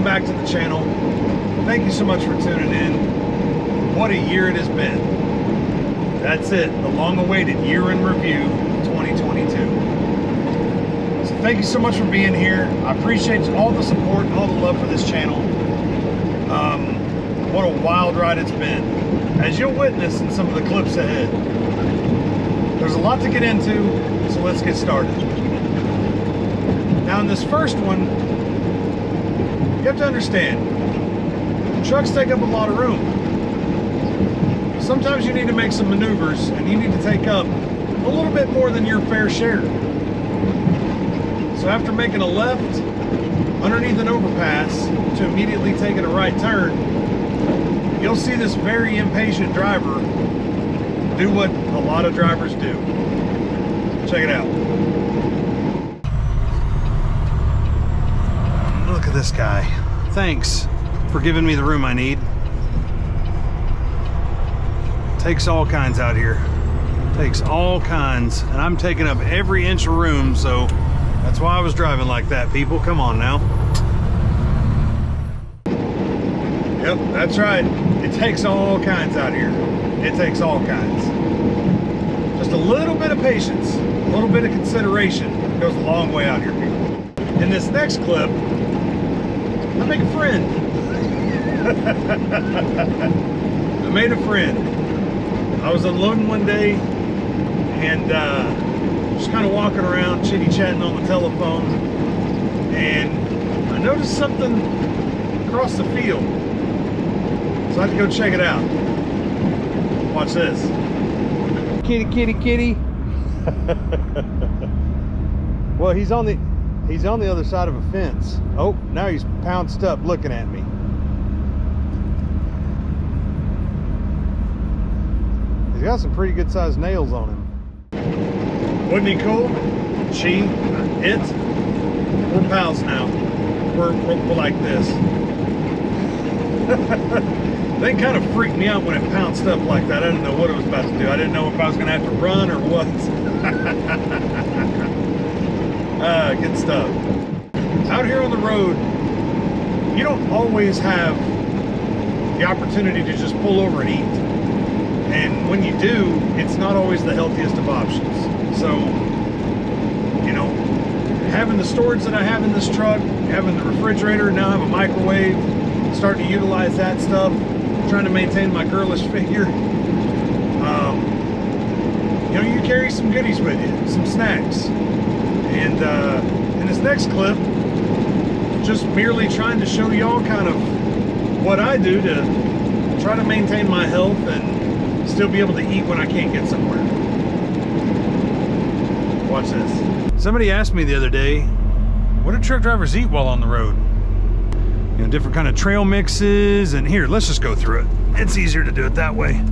welcome back to the channel. Thank you so much for tuning in. What a year it has been. That's it, the long-awaited year in review 2022. So thank you so much for being here. I appreciate all the support and all the love for this channel. Um, what a wild ride it's been. As you'll witness in some of the clips ahead. There's a lot to get into, so let's get started. Now in this first one, you have to understand, trucks take up a lot of room. Sometimes you need to make some maneuvers and you need to take up a little bit more than your fair share. So after making a left underneath an overpass to immediately taking a right turn, you'll see this very impatient driver do what a lot of drivers do. Check it out. At this guy. Thanks for giving me the room I need. Takes all kinds out here. Takes all kinds. And I'm taking up every inch of room, so that's why I was driving like that, people. Come on now. Yep, that's right. It takes all kinds out here. It takes all kinds. Just a little bit of patience, a little bit of consideration goes a long way out here, people. In this next clip, I make a friend. I made a friend. I was unloading one day and uh, just kind of walking around, chitty chatting on the telephone, and I noticed something across the field. So I had to go check it out. Watch this. Kitty, kitty, kitty. well, he's on the he's on the other side of a fence. Oh, now he's pounced up looking at me. He's got some pretty good sized nails on him. Wouldn't he cool? She, it, we're pals now. We're, we're, we're like this. they kind of freaked me out when it pounced up like that. I didn't know what it was about to do. I didn't know if I was going to have to run or what. uh, good stuff. Out here on the road, you don't always have the opportunity to just pull over and eat. And when you do, it's not always the healthiest of options. So, you know, having the storage that I have in this truck, having the refrigerator, now I have a microwave, starting to utilize that stuff, trying to maintain my girlish figure. Um, you know, you carry some goodies with you, some snacks. And uh, in this next clip, just merely trying to show y'all kind of what I do to try to maintain my health and still be able to eat when I can't get somewhere. Watch this. Somebody asked me the other day, what do truck drivers eat while on the road? You know, different kind of trail mixes, and here, let's just go through it. It's easier to do it that way.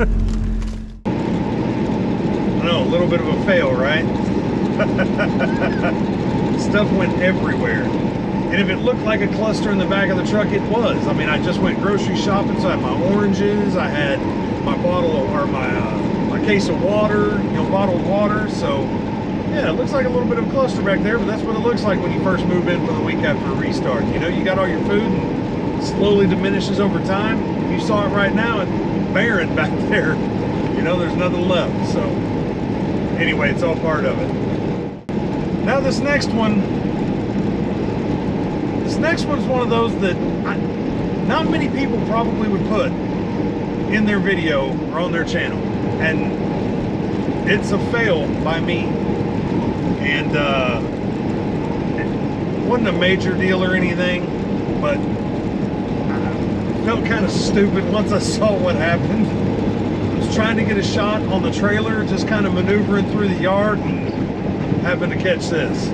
I know, a little bit of a fail, right? Stuff went everywhere. And if it looked like a cluster in the back of the truck, it was. I mean, I just went grocery shopping, so I had my oranges, I had my bottle of, or my, uh, my case of water, you know, bottled water. So, yeah, it looks like a little bit of a cluster back there, but that's what it looks like when you first move in for the week after a restart. You know, you got all your food and slowly diminishes over time. If you saw it right now, it's barren back there. You know, there's nothing left. So, anyway, it's all part of it. Now this next one, next one's one of those that I, not many people probably would put in their video or on their channel. And it's a fail by me. And uh, it wasn't a major deal or anything, but I felt kind of stupid once I saw what happened. I was trying to get a shot on the trailer, just kind of maneuvering through the yard and happened to catch this.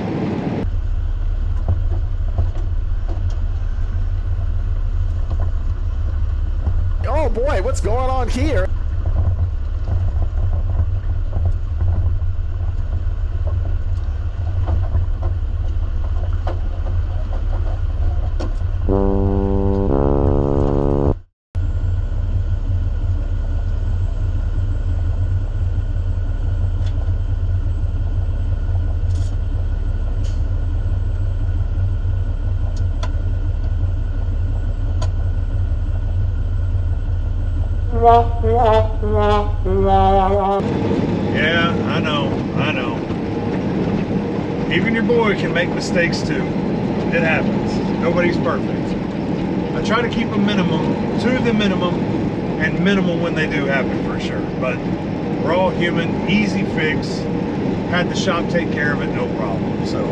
Oh boy, what's going on here? Yeah, I know, I know. Even your boy can make mistakes too. It happens. Nobody's perfect. I try to keep a minimum to the minimum and minimal when they do happen for sure. But we're all human, easy fix. Had the shop take care of it, no problem. So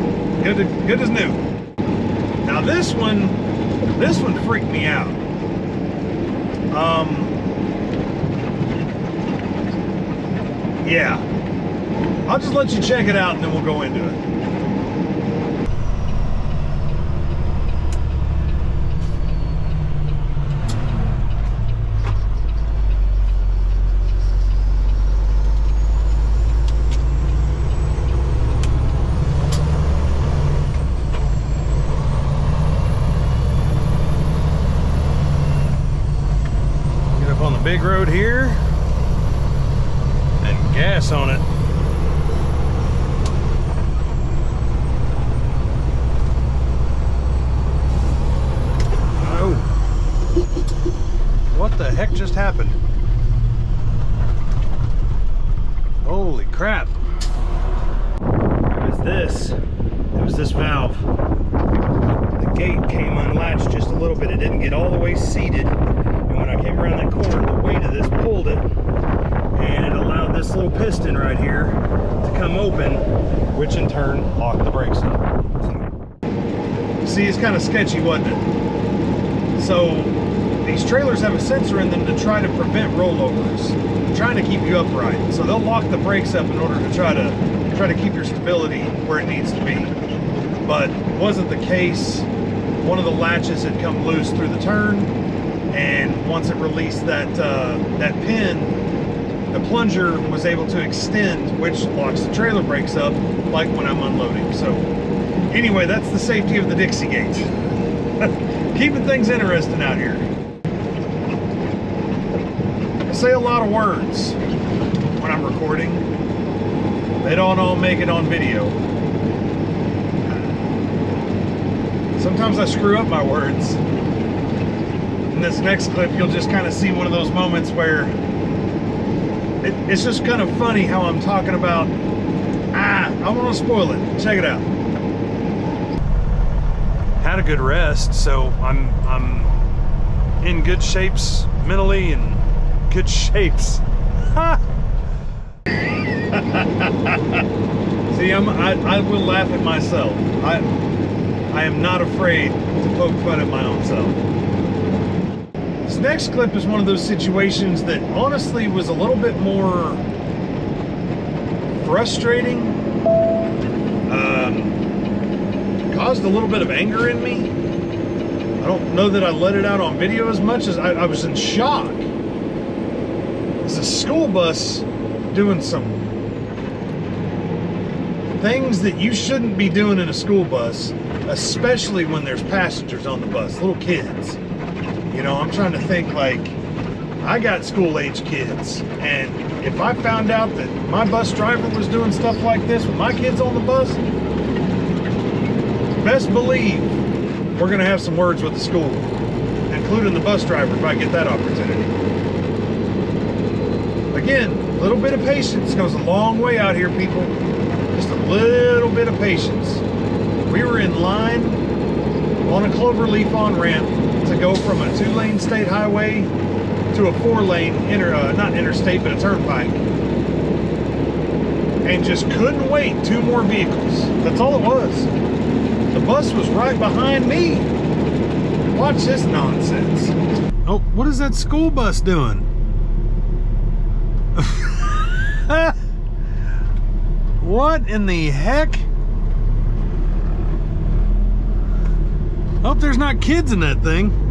good, good as new. Now this one, this one freaked me out. Um, yeah. I'll just let you check it out and then we'll go into it. Get up on the big road here and gas on it. Oh. What the heck just happened? Holy crap. It was this. It was this valve. The gate came unlatched just a little bit. It didn't get all the way seated. And when I came around that corner, the weight of this pulled it. And it allowed this little piston right here to come open, which in turn locked the brakes up. See, it's kind of sketchy, wasn't it? So these trailers have a sensor in them to try to prevent rollovers, trying to keep you upright. So they'll lock the brakes up in order to try to try to keep your stability where it needs to be. But wasn't the case. One of the latches had come loose through the turn, and once it released that uh, that pin, the plunger was able to extend, which locks the trailer brakes up, like when I'm unloading. So anyway, that's the safety of the Dixie gate. Keeping things interesting out here. Say a lot of words when I'm recording. They don't all make it on video. Sometimes I screw up my words. In this next clip, you'll just kind of see one of those moments where it, it's just kind of funny how I'm talking about, ah, I want to spoil it. Check it out. Had a good rest, so I'm I'm in good shapes mentally and good shapes. See, I'm, I, I will laugh at myself. I, I am not afraid to poke fun at my own self. This next clip is one of those situations that honestly was a little bit more frustrating. Um, caused a little bit of anger in me. I don't know that I let it out on video as much as I, I was in shock. A school bus doing some things that you shouldn't be doing in a school bus, especially when there's passengers on the bus, little kids. You know, I'm trying to think like, I got school age kids, and if I found out that my bus driver was doing stuff like this with my kids on the bus, best believe we're to have some words with the school, including the bus driver if I get that opportunity. Again, a little bit of patience goes a long way out here, people. Just a little bit of patience. We were in line on a cloverleaf on ramp to go from a two-lane state highway to a four-lane inter, uh, not interstate, but a turnpike, and just couldn't wait two more vehicles. That's all it was. The bus was right behind me. Watch this nonsense. Oh, what is that school bus doing? what in the heck? Hope there's not kids in that thing.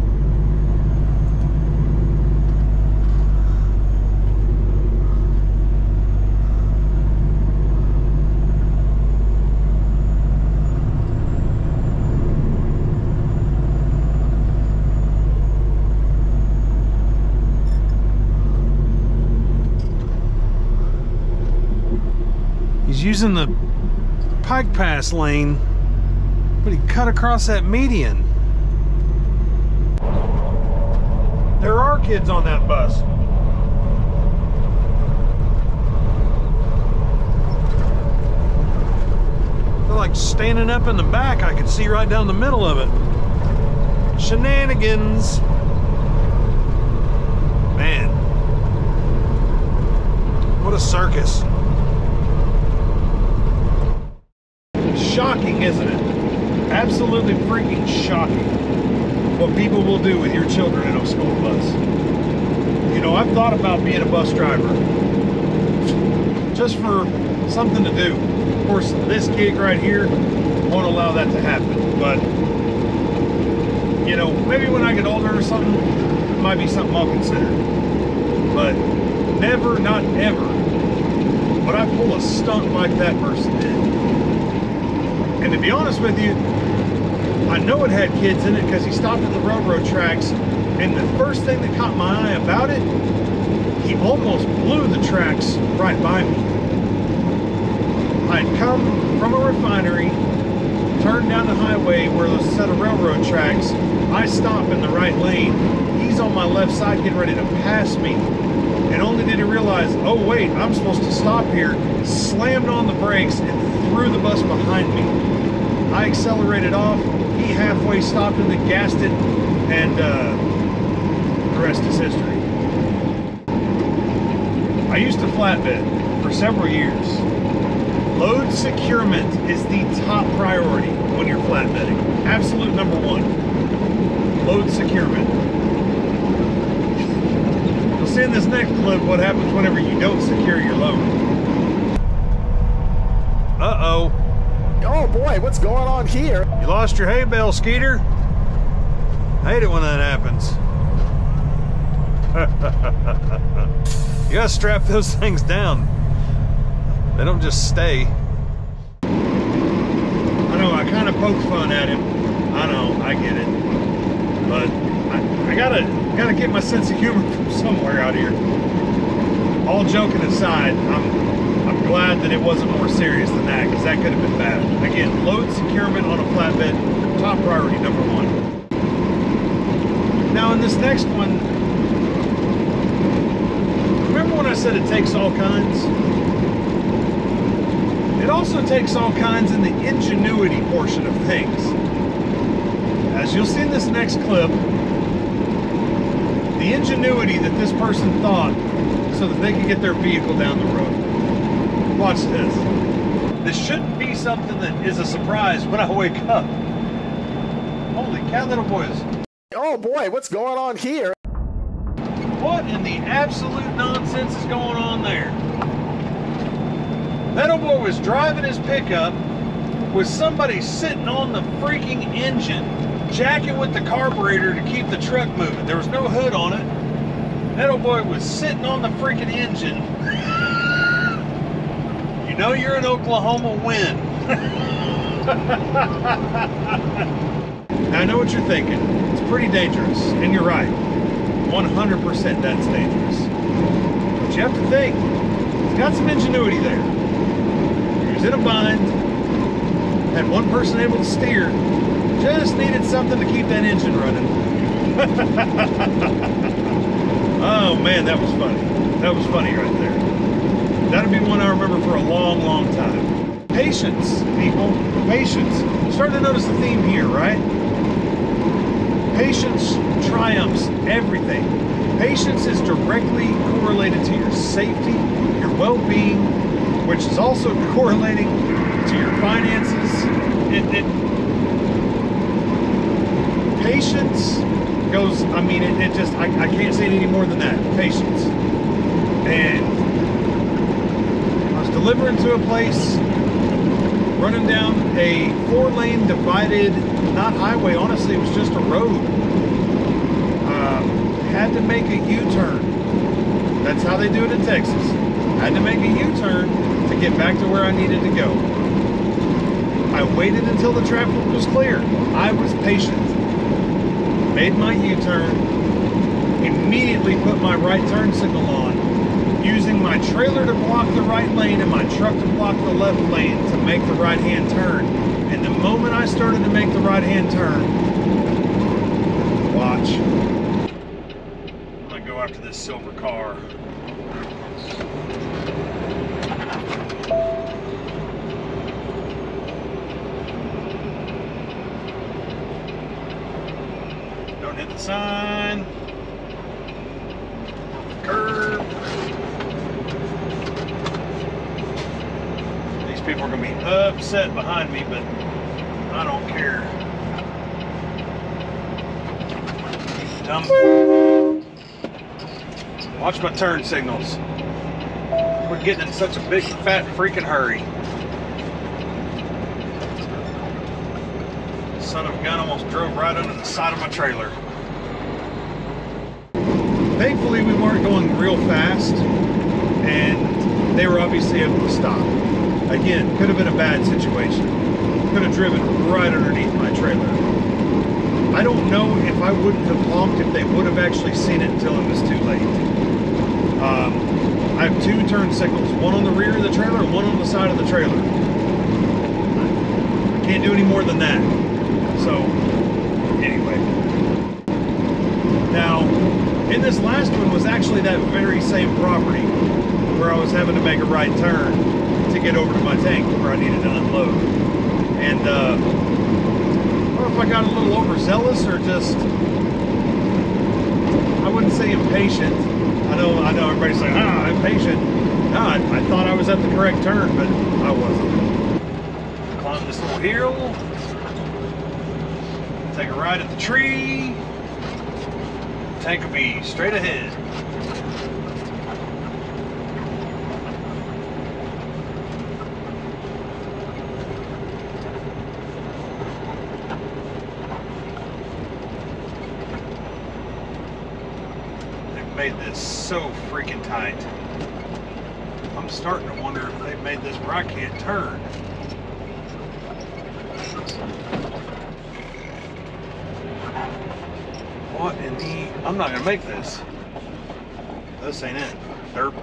using the pike pass lane, but he cut across that median. There are kids on that bus. They're like standing up in the back. I could see right down the middle of it. Shenanigans. Man. What a circus. Shocking, isn't it? Absolutely freaking shocking what people will do with your children in a school bus. You know, I've thought about being a bus driver just for something to do. Of course, this gig right here won't allow that to happen, but you know, maybe when I get older or something, it might be something I'll consider. But never, not ever, would I pull a stunt like that person did. And to be honest with you, I know it had kids in it because he stopped at the railroad tracks, and the first thing that caught my eye about it, he almost blew the tracks right by me. I'd come from a refinery, turned down the highway where there's a set of railroad tracks. I stop in the right lane. He's on my left side getting ready to pass me. And only did he realize, oh wait, I'm supposed to stop here, slammed on the brakes and threw the bus behind me. I accelerated off, he halfway stopped and then gassed it, and uh, the rest is history. I used to flatbed for several years. Load securement is the top priority when you're flatbedding. Absolute number one. Load securement. You'll see in this next clip what happens whenever you don't secure your load. Uh-oh. Oh boy, what's going on here? You lost your hay bale, Skeeter. I hate it when that happens. you gotta strap those things down. They don't just stay. I know, I kind of poke fun at him. I know, I get it. But I, I gotta gotta get my sense of humor from somewhere out here. All joking aside, I'm I'm glad that it wasn't more serious than that, because that could have been bad. Again, load securement on a flatbed, top priority number one. Now in this next one, remember when I said it takes all kinds? It also takes all kinds in the ingenuity portion of things. As you'll see in this next clip, the ingenuity that this person thought so that they could get their vehicle down the road. Watch this. This shouldn't be something that is a surprise when I wake up. Holy cow, little boys. Oh boy, what's going on here? What in the absolute nonsense is going on there? Old boy was driving his pickup with somebody sitting on the freaking engine, jacking with the carburetor to keep the truck moving. There was no hood on it. Old boy was sitting on the freaking engine. Know you're in Oklahoma when. now I know what you're thinking. It's pretty dangerous, and you're right. 100% that's dangerous. But you have to think, it's got some ingenuity there. He in a bind, had one person able to steer, just needed something to keep that engine running. oh man, that was funny. That was funny right there. That'll be one I remember for a long, long time. Patience, people. Patience. I'm Starting to notice the theme here, right? Patience triumphs everything. Patience is directly correlated to your safety, your well-being, which is also correlating to your finances. It, it patience goes. I mean, it, it just. I, I can't say it any more than that. Patience. And delivering to a place, running down a four-lane divided, not highway. Honestly, it was just a road. Uh, had to make a U-turn. That's how they do it in Texas. Had to make a U-turn to get back to where I needed to go. I waited until the traffic was clear. I was patient. Made my U-turn. Immediately put my right turn signal on, using my trailer to block the right lane and my truck to block the left lane to make the right hand turn. And the moment I started to make the right hand turn, watch. I'm gonna go after this silver car. Don't hit the sign. People are gonna be upset behind me, but I don't care. Dumb. Watch my turn signals. We're getting in such a big fat freaking hurry. Son of a gun almost drove right under the side of my trailer. Thankfully, we weren't going real fast, and they were obviously able to stop. Again, could have been a bad situation. Could have driven right underneath my trailer. I don't know if I wouldn't have honked if they would have actually seen it until it was too late. Um, I have two turn signals, one on the rear of the trailer and one on the side of the trailer. I can't do any more than that. So, anyway. Now, in this last one was actually that very same property where I was having to make a right turn to get over to my tank where I needed to unload. And uh, I don't know if I got a little overzealous or just, I wouldn't say impatient. I know, I know everybody's like, ah, impatient. No, I, I thought I was at the correct turn, but I wasn't. Climb this little hill. Take a ride at the tree. Tank will be straight ahead. Made this so freaking tight. I'm starting to wonder if they've made this where I can't turn. What in the... I'm not gonna make this. This ain't it. Derp.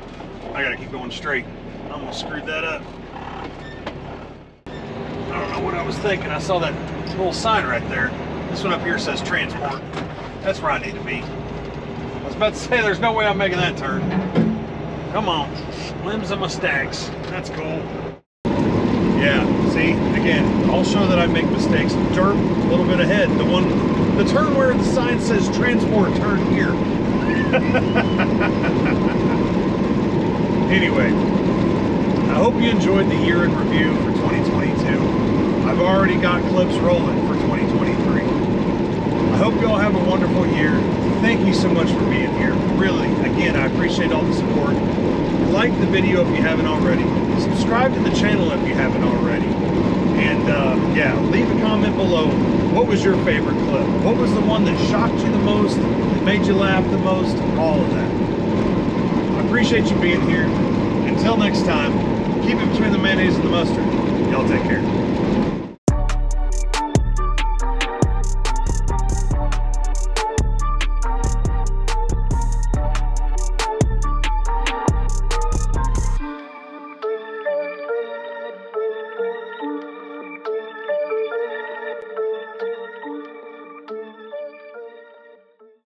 I gotta keep going straight. I almost screwed that up. I don't know what I was thinking. I saw that little sign right there. This one up here says transport. That's where I need to be. About to say there's no way I'm making that turn. Come on. Limbs of my stacks. That's cool. Yeah, see, again, I'll show that I make mistakes. Derp, a little bit ahead. The one, the turn where the sign says transport, turn here. anyway, I hope you enjoyed the year in review for 2022. I've already got clips rolling for 2023. I hope you all have a wonderful year. Thank you so much for being here. Really, again, I appreciate all the support. Like the video if you haven't already. Subscribe to the channel if you haven't already. And uh, yeah, leave a comment below. What was your favorite clip? What was the one that shocked you the most, that made you laugh the most? All of that. I appreciate you being here. Until next time, keep it between the mayonnaise and the mustard. Y'all take care.